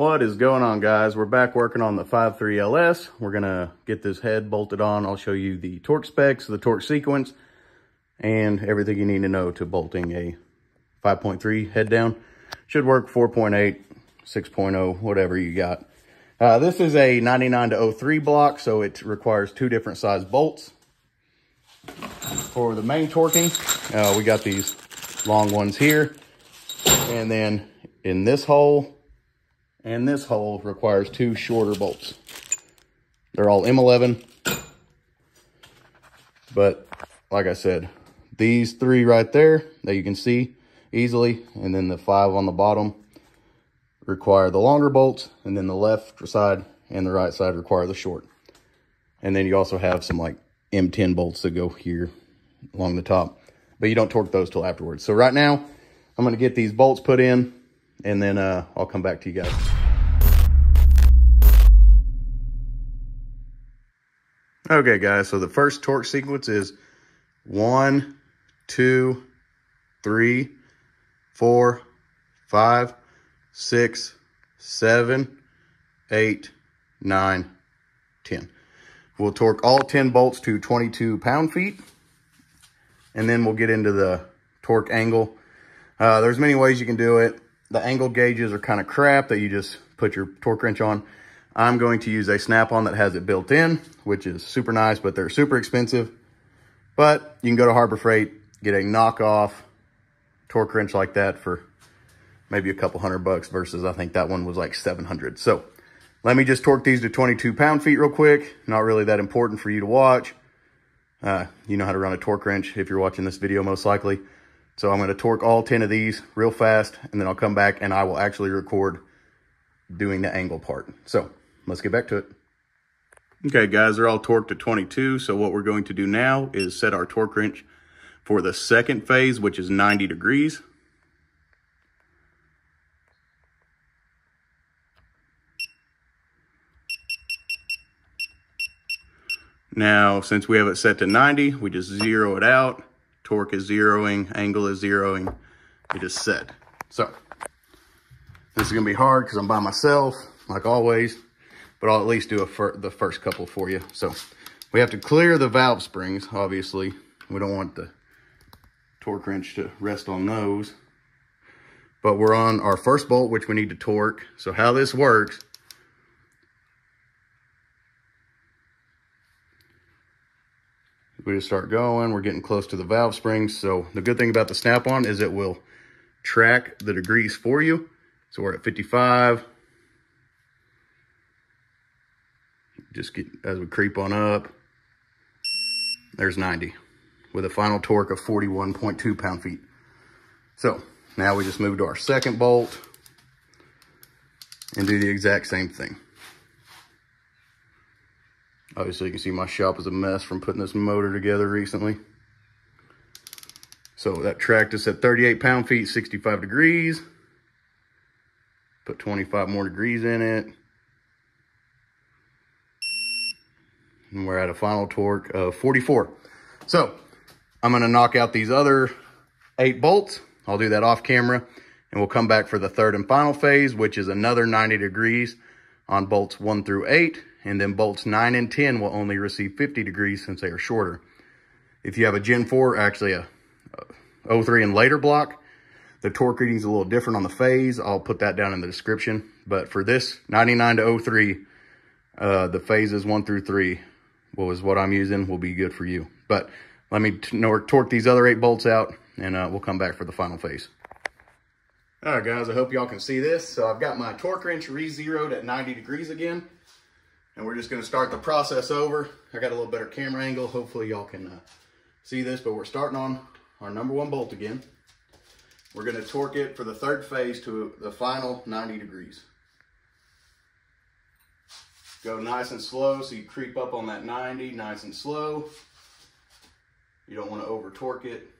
What is going on guys? We're back working on the 5.3 LS. We're gonna get this head bolted on. I'll show you the torque specs, the torque sequence, and everything you need to know to bolting a 5.3 head down. Should work 4.8, 6.0, whatever you got. Uh, this is a 99 to 03 block, so it requires two different size bolts. For the main torquing, uh, we got these long ones here. And then in this hole and this hole requires two shorter bolts. They're all M11. But like I said, these three right there that you can see easily, and then the five on the bottom require the longer bolts, and then the left side and the right side require the short. And then you also have some like M10 bolts that go here along the top, but you don't torque those till afterwards. So right now, I'm gonna get these bolts put in, and then uh, I'll come back to you guys. Okay, guys, so the first torque sequence is one, two, three, four, five, six, seven, eight, nine, ten. We'll torque all 10 bolts to 22 pound-feet, and then we'll get into the torque angle. Uh, there's many ways you can do it. The angle gauges are kind of crap that you just put your torque wrench on. I'm going to use a snap-on that has it built in, which is super nice, but they're super expensive. But you can go to Harbor Freight, get a knockoff torque wrench like that for maybe a couple hundred bucks versus I think that one was like 700. So let me just torque these to 22 pound feet real quick. Not really that important for you to watch. Uh, you know how to run a torque wrench if you're watching this video most likely. So I'm going to torque all 10 of these real fast and then I'll come back and I will actually record doing the angle part. So let's get back to it. Okay guys, they're all torqued to 22. So what we're going to do now is set our torque wrench for the second phase, which is 90 degrees. Now, since we have it set to 90, we just zero it out. Torque is zeroing, angle is zeroing. It is set. So, this is gonna be hard because I'm by myself, like always, but I'll at least do fir the first couple for you. So, we have to clear the valve springs, obviously. We don't want the torque wrench to rest on those. But we're on our first bolt, which we need to torque. So how this works we just start going. We're getting close to the valve springs. So the good thing about the snap-on is it will track the degrees for you. So we're at 55. Just get, as we creep on up, there's 90 with a final torque of 41.2 pound-feet. So now we just move to our second bolt and do the exact same thing. Obviously you can see my shop is a mess from putting this motor together recently. So that tracked us at 38 pound feet, 65 degrees. Put 25 more degrees in it. And we're at a final torque of 44. So I'm gonna knock out these other eight bolts. I'll do that off camera and we'll come back for the third and final phase, which is another 90 degrees on bolts one through eight and then bolts 9 and 10 will only receive 50 degrees since they are shorter. If you have a Gen 4, actually a, a 03 and later block, the torque reading is a little different on the phase. I'll put that down in the description. But for this 99 to 03, uh, the phases 1 through 3 was what I'm using will be good for you. But let me torque these other eight bolts out and uh, we'll come back for the final phase. All right, guys, I hope y'all can see this. So I've got my torque wrench re-zeroed at 90 degrees again and we're just going to start the process over. I got a little better camera angle. Hopefully y'all can uh, see this, but we're starting on our number one bolt again. We're going to torque it for the third phase to the final 90 degrees. Go nice and slow so you creep up on that 90 nice and slow. You don't want to over torque it.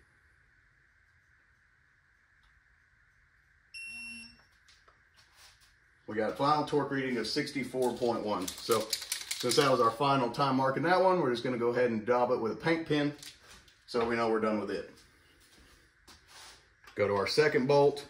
We got a final torque reading of 64.1. So since that was our final time marking that one, we're just gonna go ahead and daub it with a paint pin so we know we're done with it. Go to our second bolt.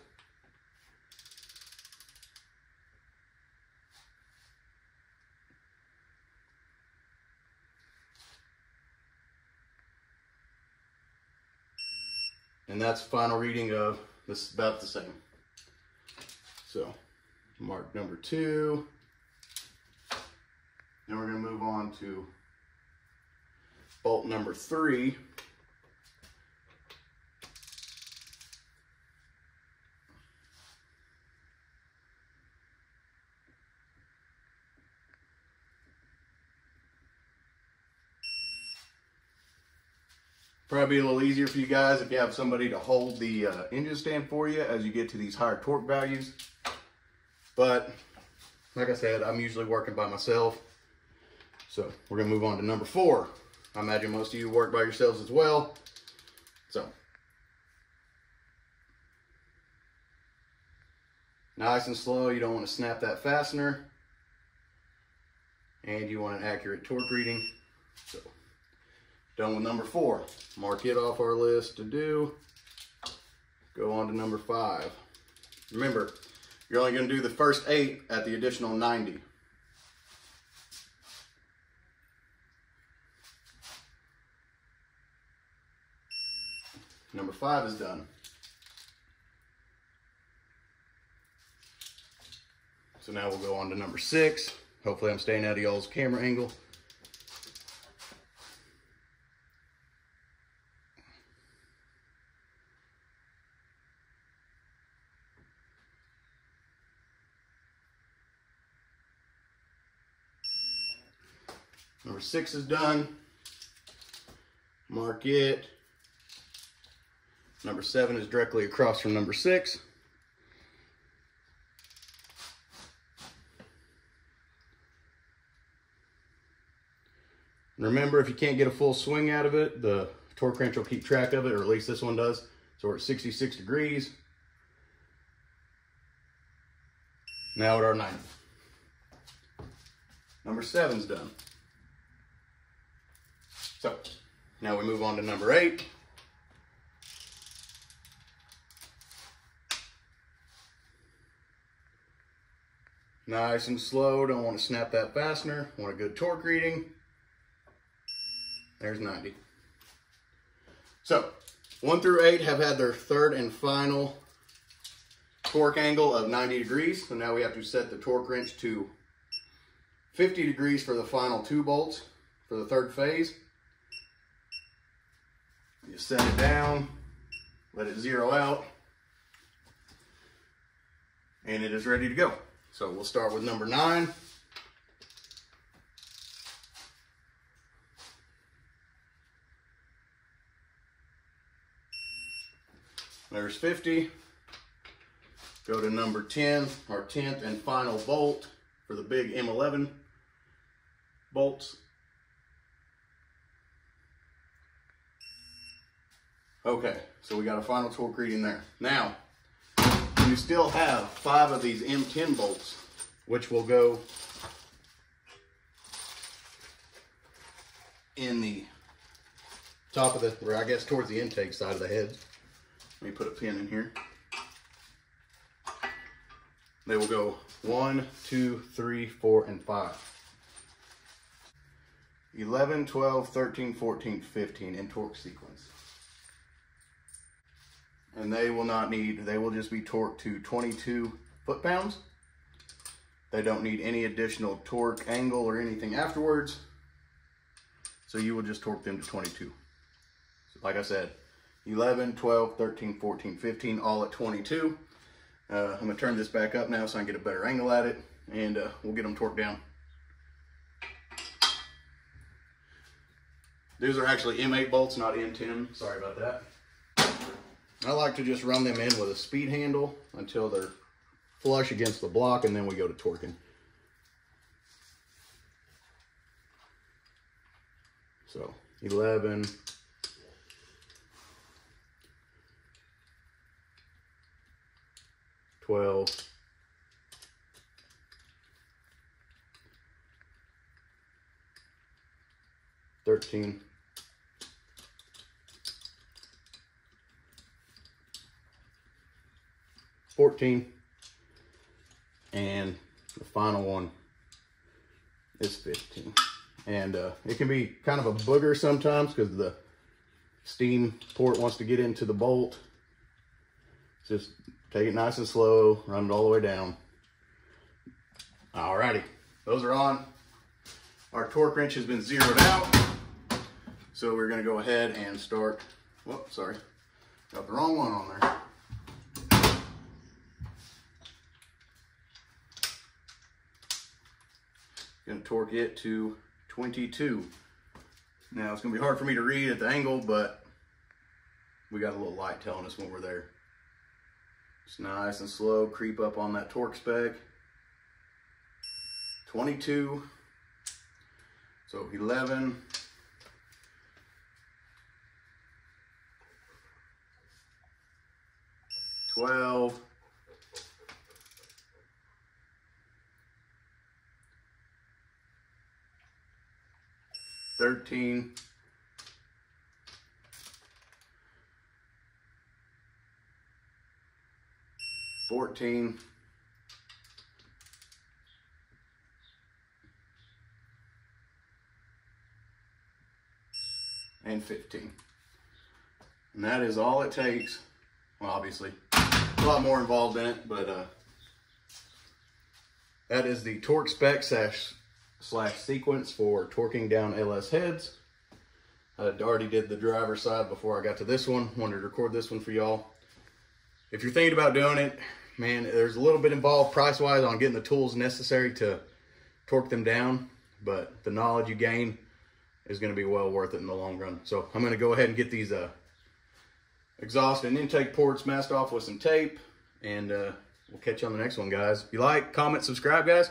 And that's final reading of this about the same. So mark number two. Then we're gonna move on to bolt number three. Probably a little easier for you guys if you have somebody to hold the uh, engine stand for you as you get to these higher torque values. But like I said, I'm usually working by myself. So we're gonna move on to number four. I imagine most of you work by yourselves as well. So nice and slow. You don't want to snap that fastener. And you want an accurate torque reading. So Done with number four. Mark it off our list to do. Go on to number five. Remember, you're only going to do the first eight at the additional 90. Number five is done. So now we'll go on to number six. Hopefully I'm staying out of y'all's camera angle. Number six is done. Mark it. Number seven is directly across from number six. remember, if you can't get a full swing out of it, the torque wrench will keep track of it, or at least this one does. So we're at 66 degrees. Now at our 90. Number seven's done. So now we move on to number eight. Nice and slow, don't want to snap that fastener, want a good torque reading. There's 90. So, one through eight have had their third and final torque angle of 90 degrees. So now we have to set the torque wrench to 50 degrees for the final two bolts for the third phase. You set it down, let it zero out, and it is ready to go. So we'll start with number nine. There's 50. Go to number 10, our 10th and final bolt for the big M11 bolts. Okay, so we got a final torque reading there. Now, you still have five of these M10 bolts, which will go in the top of the, or I guess towards the intake side of the head. Let me put a pin in here. They will go one, two, three, four, and five. 11, 12, 13, 14, 15 in torque sequence and they will not need, they will just be torqued to 22 foot-pounds. They don't need any additional torque angle or anything afterwards. So you will just torque them to 22. So like I said, 11, 12, 13, 14, 15, all at 22. Uh, I'm gonna turn this back up now so I can get a better angle at it and uh, we'll get them torqued down. These are actually M8 bolts, not M10. Sorry about that. I like to just run them in with a speed handle until they're flush against the block and then we go to torquing. So 11, twelve, thirteen, 14. And the final one is 15. And uh, it can be kind of a booger sometimes because the steam port wants to get into the bolt Just take it nice and slow, run it all the way down. Alrighty, those are on. Our torque wrench has been zeroed out. So we're gonna go ahead and start, whoops, sorry. Got the wrong one on there. Gonna torque it to 22. Now it's gonna be hard for me to read at the angle, but we got a little light telling us when we're there. It's nice and slow, creep up on that torque spec. 22. So 11. Twelve. Thirteen. Fourteen. And 15. And that is all it takes. Well, obviously, a lot more involved in it, but uh, that is the torque spec slash, slash sequence for torquing down LS heads. I already did the driver side before I got to this one. Wanted to record this one for y'all. If you're thinking about doing it, man, there's a little bit involved price-wise on getting the tools necessary to torque them down, but the knowledge you gain is going to be well worth it in the long run. So I'm going to go ahead and get these uh, exhaust and intake ports masked off with some tape, and uh, we'll catch you on the next one, guys. If you like, comment, subscribe, guys.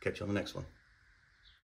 Catch you on the next one.